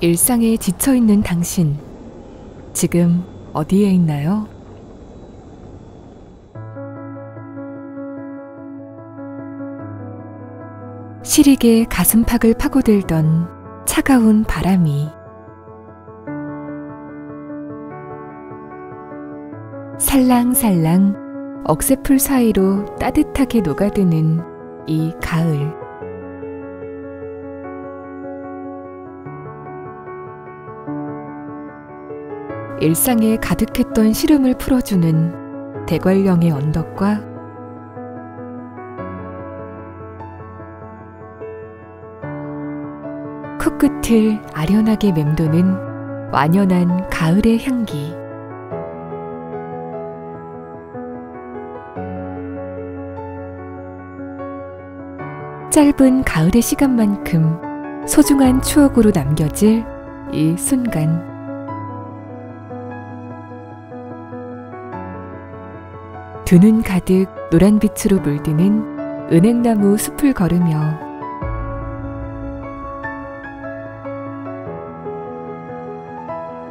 일상에 지쳐 있는 당신. 지금 어디에 있나요? 시리게 가슴팍을 파고들던 차가운 바람이 살랑살랑 억새풀 사이로 따뜻하게 녹아드는 이 가을. 일상에 가득했던 시름을 풀어주는 대관령의 언덕과 코끝을 아련하게 맴도는 완연한 가을의 향기. 짧은 가을의 시간만큼 소중한 추억으로 남겨질 이 순간. 두 눈 가득 노란 빛으로 물드는 은행나무 숲을 걸으며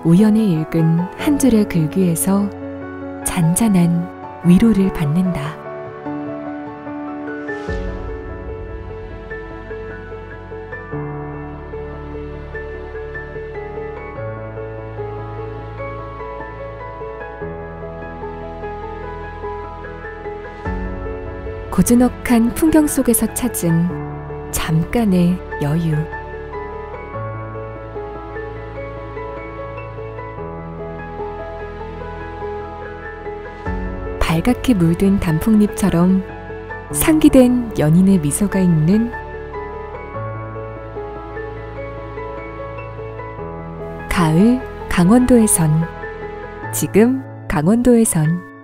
우연히 읽은 한 줄의 글귀에서 잔잔한 위로를 받는다. 고즈넉한 풍경 속에서 찾은 잠깐의 여유. 발갛게 물든 단풍잎처럼 상기된 연인의 미소가 있는 가을 강원도에선 지금 강원도에선